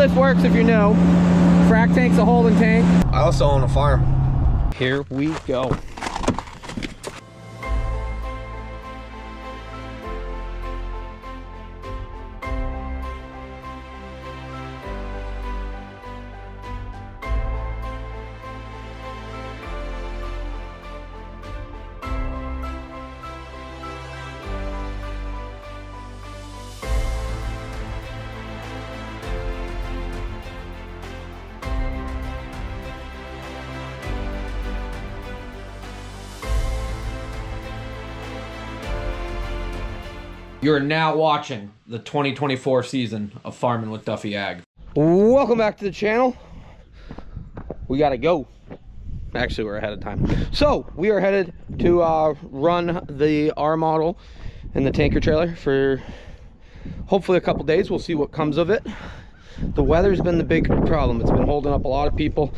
this works if you know. Frac tank's a holding tank. I also own a farm. Here we go. You're now watching the 2024 season of Farming with Duffy Ag. Welcome back to the channel. We gotta go. Actually, we're ahead of time. So, we are headed to uh, run the R model in the tanker trailer for hopefully a couple days. We'll see what comes of it. The weather's been the big problem. It's been holding up a lot of people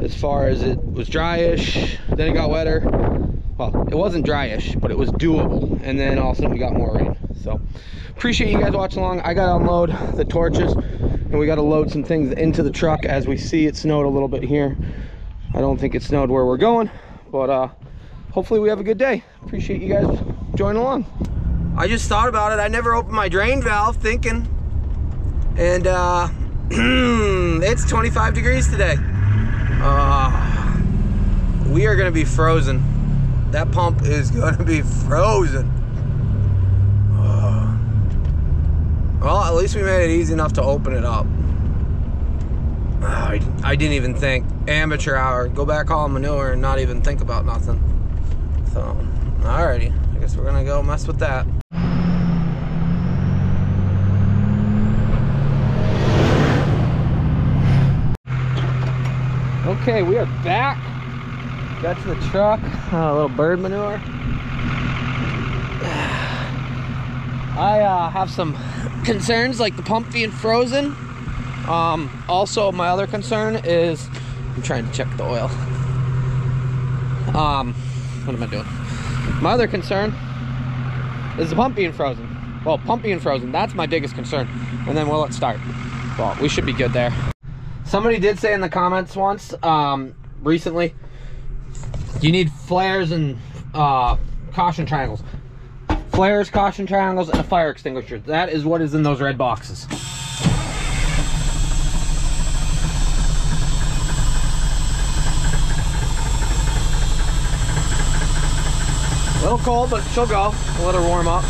as far as it was dryish, then it got wetter. Well, it wasn't dryish, but it was doable. And then all of a sudden we got more rain. So appreciate you guys watching along. I got to unload the torches and we got to load some things into the truck. As we see, it snowed a little bit here. I don't think it snowed where we're going, but uh, hopefully we have a good day. Appreciate you guys joining along. I just thought about it. I never opened my drain valve thinking, and uh, it's 25 degrees today. Uh, we are gonna be frozen. That pump is gonna be frozen. Uh, well, at least we made it easy enough to open it up. I, didn't even think. Amateur hour. Go back haul manure and not even think about nothing. So, alrighty. I guess we're gonna go mess with that. Okay, we are back. Got to the truck. Uh, a little bird manure. I uh, have some concerns like the pump being frozen. Um, also, my other concern is I'm trying to check the oil. Um, what am I doing? My other concern is the pump being frozen. Well, pump being frozen, that's my biggest concern. And then will let start? Well, we should be good there. Somebody did say in the comments once, um, recently, you need flares and uh, caution triangles. Flares, caution triangles, and a fire extinguisher. That is what is in those red boxes. A little cold, but she'll go. We'll let her warm up.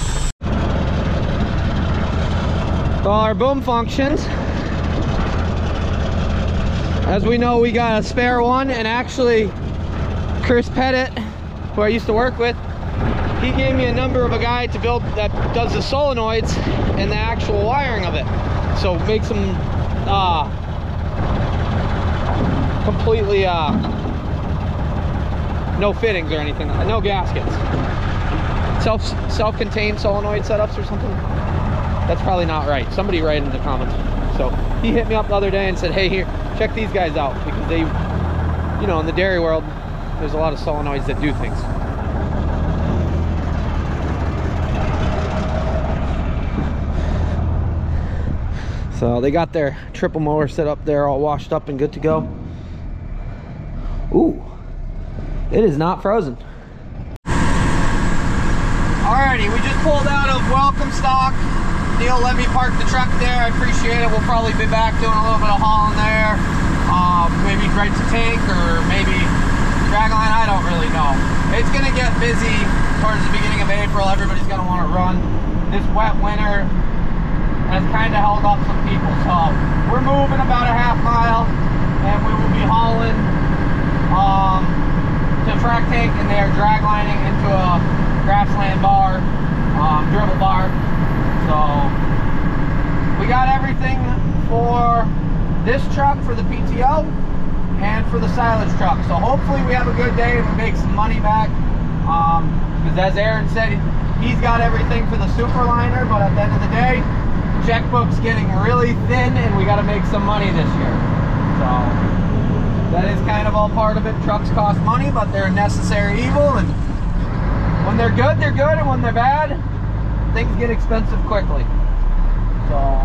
So our boom functions. As we know, we got a spare one, and actually, Chris Pettit, who I used to work with, he gave me a number of a guy to build that does the solenoids and the actual wiring of it. So makes them uh, completely uh, no fittings or anything, no gaskets. Self self-contained solenoid setups or something. That's probably not right. Somebody write in the comments. So he hit me up the other day and said, hey, here, check these guys out because they, you know, in the dairy world, there's a lot of solenoids that do things. So they got their triple mower set up there, all washed up and good to go. Ooh, it is not frozen. Alrighty, we just pulled out of welcome stock. Neil let me park the truck there. I appreciate it. We'll probably be back doing a little bit of hauling there. Um, maybe right to tank or maybe dragline. I don't really know. It's gonna get busy towards the beginning of April. Everybody's gonna want to run. This wet winter has kind of held up some people. So we're moving about a half mile and we will be hauling um, to frac tank and they're drag lining into a grassland bar, um, dribble bar. So we got everything for this truck for the PTO and for the silage truck. So hopefully we have a good day and we make some money back. Because um, as Aaron said, he's got everything for the Superliner, but at the end of the day, checkbook's getting really thin and we got to make some money this year. So that is kind of all part of it. Trucks cost money, but they're a necessary evil. And when they're good, they're good. And when they're bad, things get expensive quickly. So I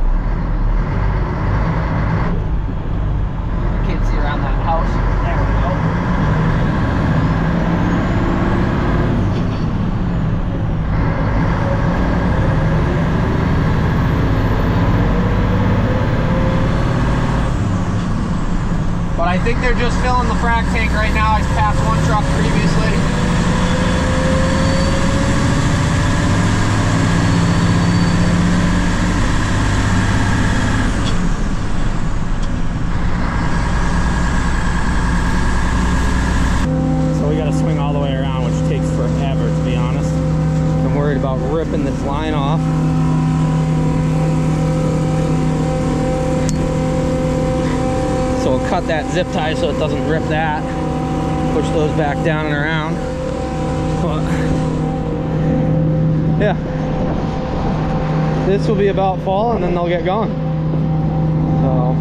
can't see around that house. There we go. They're just filling the frac tank right now. I passed one truck previously. So we gotta swing all the way around, which takes forever to be honest. I'm worried about ripping this line off. So we'll cut that zip tie so it doesn't rip that. Push those back down and around. But yeah. This will be about fall and then they'll get gone. So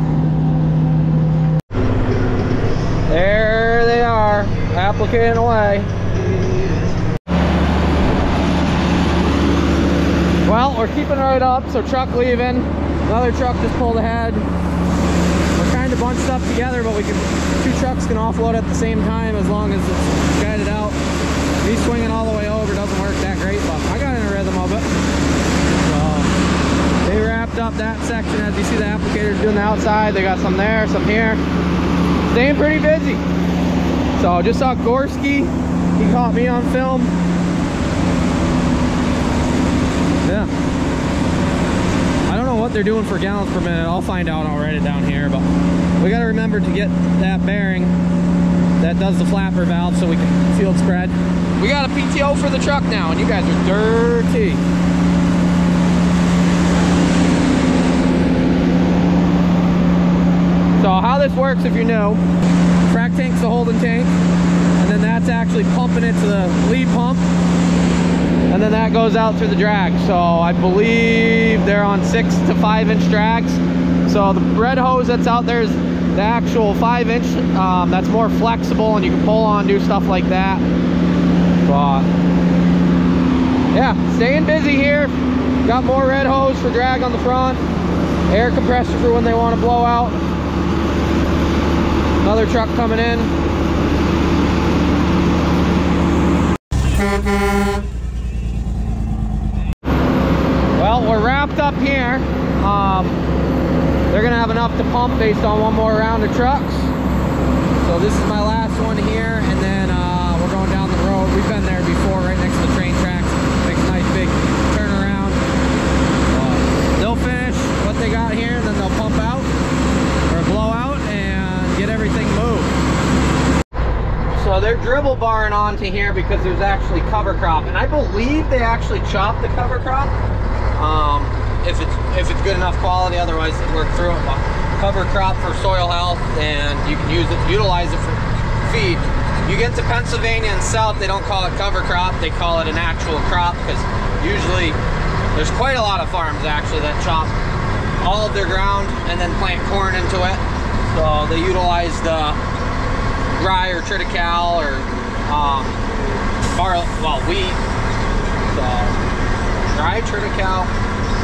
there they are, applicating away. Well, we're keeping right up, so truck leaving. Another truck just pulled ahead. We're of up together, but we can two trucks can offload at the same time as long as it's guided out. Me swinging all the way over doesn't work that great, but I got in a rhythm of it. So they wrapped up that section as you see the applicators doing the outside. They got some there, some here staying pretty busy. So just saw Gorski. He caught me on film. Yeah. They're doing for gallons per minute. I'll find out. I'll write it down here. But we got to remember to get that bearing that does the flapper valve so we can field spread. We got a PTO for the truck now, and you guys are dirty. So how this works if you know, frac tank's the holding tank, and then that's actually pumping it to the lead pump, and then that goes out through the drag. So I believe they're on six to five inch drags. So the red hose that's out there is the actual five inch, um, that's more flexible and you can pull on, do stuff like that. But yeah, staying busy here. Got more red hose for drag on the front, air compressor for when they want to blow out. Another truck coming in. Well, we're up here. Um, they're gonna have enough to pump based on one more round of trucks. So this is my last one here, and then uh, we're going down the road. We've been there before, right next to the train tracks. Makes a nice big turnaround. Uh, they'll finish what they got here, and then they'll pump out or blow out and get everything moved. So they're dribble barring onto here because there's actually cover crop, and I believe they actually chopped the cover crop. Um, if it's if it's good enough quality, otherwise they work through it. Cover crop for soil health, and you can use it, utilize it for feed. You get to Pennsylvania and South, they don't call it cover crop; they call it an actual crop because usually there's quite a lot of farms actually that chop all of their ground and then plant corn into it. So they utilize the rye or triticale or um, bar, well, wheat. So rye, triticale,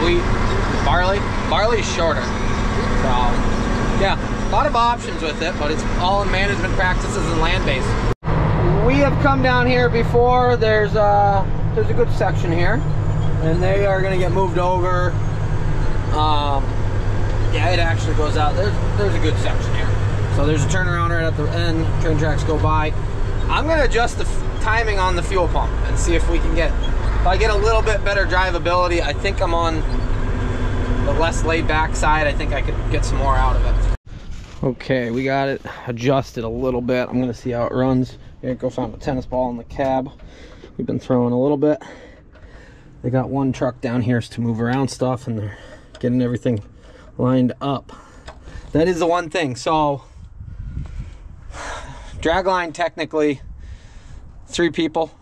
wheat, barley. Barley's shorter. So yeah, a lot of options with it, but it's all in management practices and land base. We have come down here before. There's a there's a good section here, and they are going to get moved over. Um, yeah, it actually goes out. There's there's a good section here. So there's a turnaround right at the end. Train tracks go by. I'm gonna adjust the timing on the fuel pump and see if we can get. I get a little bit better drivability, I think I'm on the less laid back side. I think I could get some more out of it. Okay, we got it adjusted a little bit. I'm gonna see how it runs. Gonna go find a tennis ball in the cab. We've been throwing a little bit. They got one truck down here to move around stuff, and they're getting everything lined up. That is the one thing. So, dragline technically three people.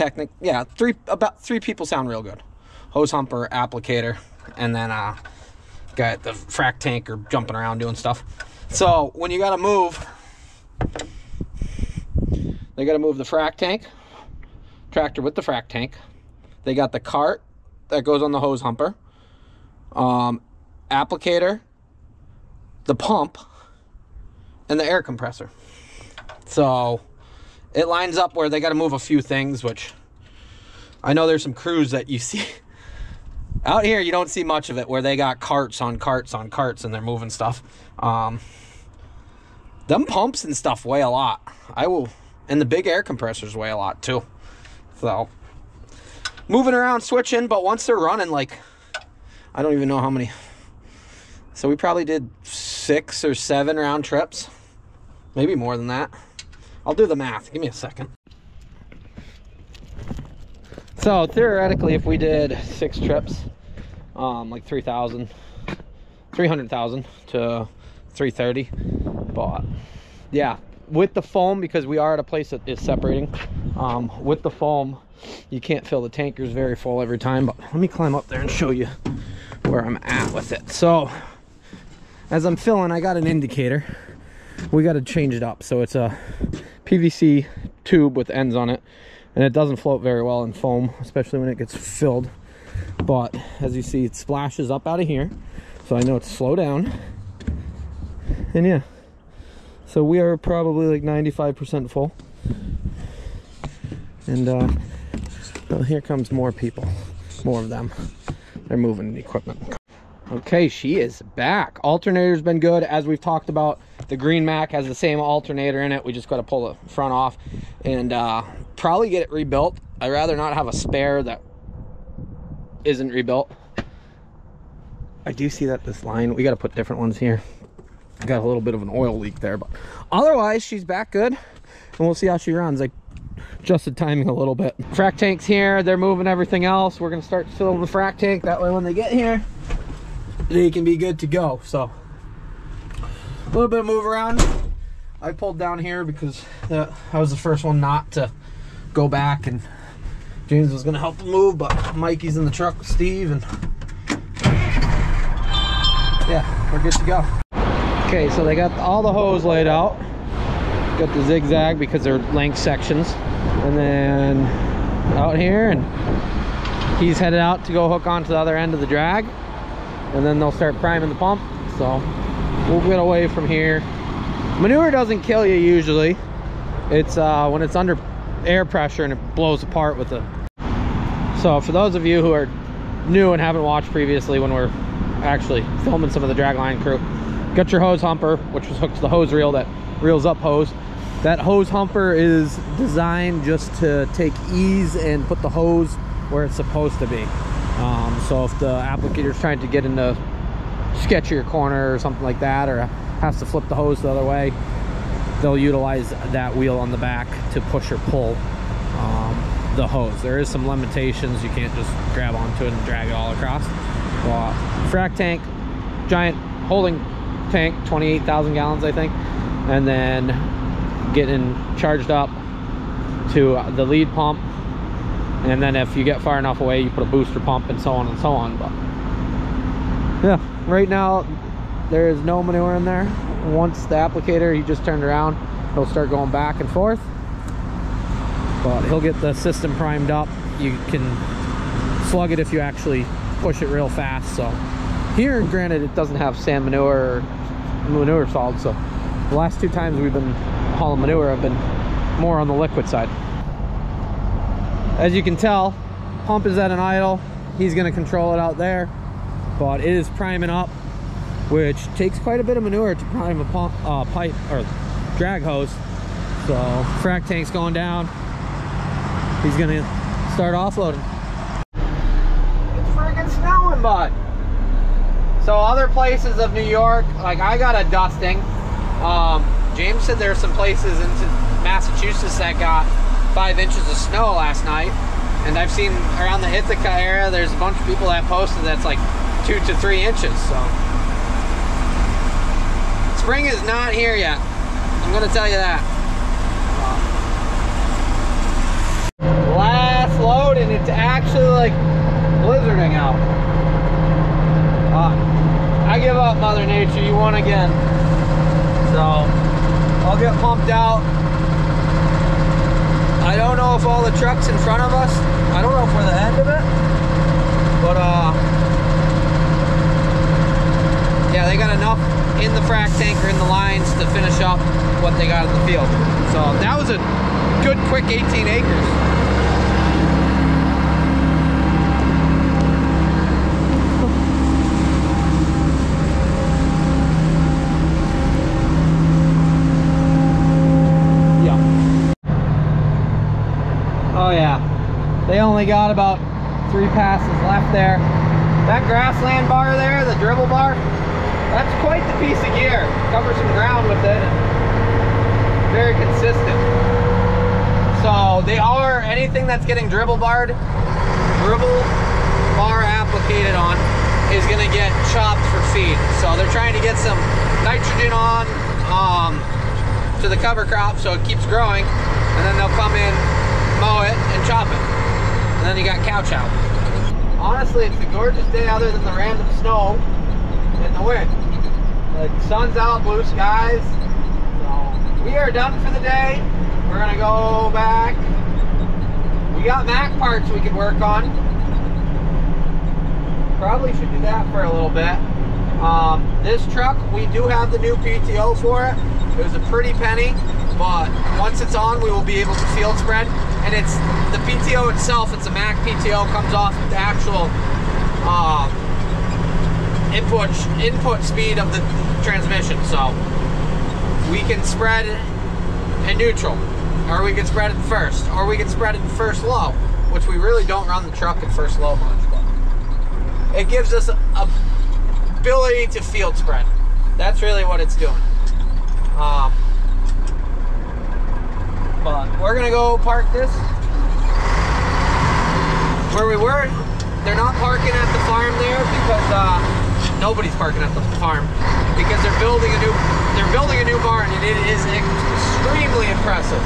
Technic, yeah, three about three people sound real good. Hose humper, applicator, and then uh, got the frac tank or jumping around doing stuff. So when you got to move, they got to move the frac tank, tractor with the frac tank. They got the cart that goes on the hose humper, um, applicator, the pump, and the air compressor. So it lines up where they got to move a few things, which I know there's some crews that you see out here. You don't see much of it where they got carts on carts on carts and they're moving stuff. Um, them pumps and stuff weigh a lot. I will, and the big air compressors weigh a lot too. So moving around, switching, but once they're running, like I don't even know how many. So we probably did six or seven round trips, maybe more than that. I'll do the math. Give me a second. So theoretically, if we did six trips, um, like 3,000, 300,000 to 330, but yeah, with the foam, because we are at a place that is separating, um, with the foam, you can't fill the tankers very full every time, but let me climb up there and show you where I'm at with it. So as I'm filling, I got an indicator. We got to change it up. So it's a PVC tube with ends on it and it doesn't float very well in foam, especially when it gets filled. But as you see, it splashes up out of here. So I know it's slow down. And yeah, so we are probably like 95% full. And uh, well, here comes more people, more of them. They're moving the equipment. Okay, she is back. Alternator's been good. As we've talked about, the Green Mack has the same alternator in it. We just got to pull the front off and uh, probably get it rebuilt. I'd rather not have a spare that isn't rebuilt. I do see that this line, we got to put different ones here. Got a little bit of an oil leak there, but otherwise she's back good. And we'll see how she runs. I adjusted timing a little bit. Frac tanks here, they're moving everything else. We're gonna start filling the frac tank. That way when they get here, they can be good to go. So a little bit of move around. I pulled down here because uh, I was the first one not to go back and James was gonna help move, but Mikey's in the truck with Steve and yeah, we're good to go. Okay, so they got all the hose laid out. Got the zigzag because they're length sections. And then out here and he's headed out to go hook onto the other end of the drag. And then they'll start priming the pump. So we'll get away from here. Manure doesn't kill you usually. It's uh, when it's under air pressure and it blows apart with the so for those of you who are new and haven't watched previously when we're actually filming some of the dragline crew got your hose humper which was hooked to the hose reel that reels up hose that hose humper is designed just to take ease and put the hose where it's supposed to be um, so if the applicator is trying to get into sketchier corner or something like that or has to flip the hose the other way they'll utilize that wheel on the back to push or pull um, the hose. There is some limitations. You can't just grab onto it and drag it all across. Well, frac tank, giant holding tank, 28,000 gallons, I think. And then getting charged up to the lead pump. And then if you get far enough away, you put a booster pump and so on and so on. But yeah, right now there is no manure in there. Once the applicator he just turned around he'll start going back and forth. But he'll get the system primed up. You can slug it if you actually push it real fast so. Here granted it doesn't have sand manure or manure salt so the last two times we've been hauling manure i've been more on the liquid side as you can tell pump is at an idle he's to control it out there but it is priming up which takes quite a bit of manure to prime a pump, uh, pipe or drag hose. So frac tank's going down. He's gonna start offloading. It's friggin' snowing, bud. So other places of New York, like I got a dusting. Um, James said there are some places in Massachusetts that got five inches of snow last night. And I've seen around the Ithaca area, there's a bunch of people that posted that's like two to three inches. So Spring is not here yet. I'm gonna tell you that. Last load and it's actually like blizzarding out. Uh, I give up Mother Nature, you won again. So, I'll get pumped out. I don't know if all the trucks in front of us, I don't know if we're the end of it, but uh, yeah, they got enough in the frac tank or in the lines to finish up what they got in the field. So that was a good quick 18 acres. Only got about three passes left there. That grassland bar there, the dribble bar, that's quite the piece of gear. Cover some ground with it. Very consistent. So they are anything that's getting dribble barred, dribble bar applicated on is gonna get chopped for feed. So they're trying to get some nitrogen on um, to the cover crop so it keeps growing, and then they'll come in, mow it, and chop it. And then you got cow chow. Honestly, it's a gorgeous day other than the random snow and the wind. Like sun's out, blue skies. So we are done for the day. We're gonna go back. We got Mack parts we could work on. Probably should do that for a little bit. Um, this truck, we do have the new PTO for it. It was a pretty penny, but once it's on, we will be able to field spread. And it's the PTO itself, it's a Mack PTO, comes off the actual uh, input input speed of the transmission. So we can spread in neutral, or we can spread it first, or we can spread it in first low, which we really don't run the truck in first low much. But it gives us a, a ability to field spread. That's really what it's doing. Um, but we're gonna go park this where we were. They're not parking at the farm there because uh, nobody's parking at the farm because they're building a new they're building a new barn and it is extremely impressive.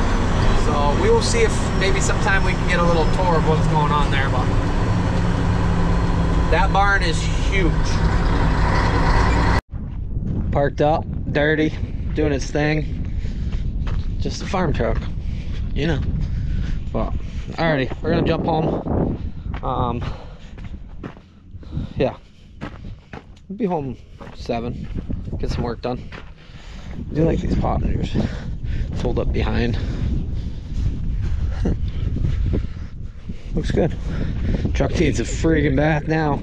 So we will see if maybe sometime we can get a little tour of what's going on there. But that barn is huge. Parked up, dirty, doing its thing. Just a farm truck, you know. But alrighty, we're gonna jump home. Um, yeah, we'll be home seven. Get some work done. I do like these pot noodles. Fold up behind. Looks good. Truck needs a friggin' bath now.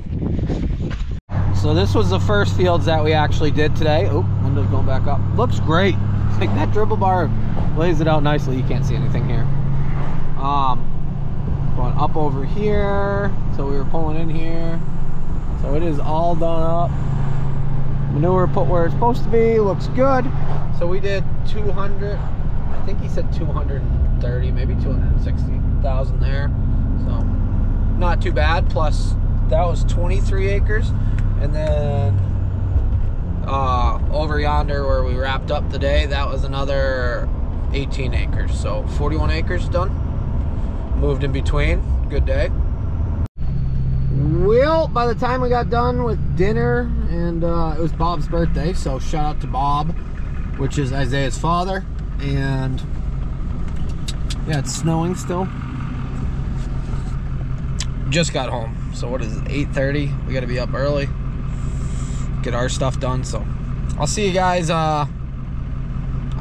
So this was the first fields that we actually did today. Oh, window's going back up. Looks great. Like that dribble bar lays it out nicely. You can't see anything here. Um, going up over here. So we were pulling in here. So it is all done up. Manure put where it's supposed to be. Looks good. So we did 200. I think he said 230, maybe 260,000 there. So not too bad. Plus that was 23 acres. And then uh, over yonder where we wrapped up the day, that was another 18 acres. So 41 acres done. Moved in between. Good day. Well, by the time we got done with dinner, and uh, it was Bob's birthday, so shout out to Bob, which is Isaiah's father. And yeah, it's snowing still. Just got home. So what is it, 8.30? We gotta be up early. Get our stuff done, so I'll see you guys, uh,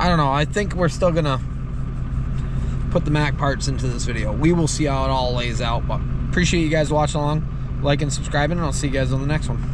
I don't know, I think we're still gonna put the Mack parts into this video. We will see how it all lays out, but appreciate you guys watching along, like and subscribing, and I'll see you guys on the next one.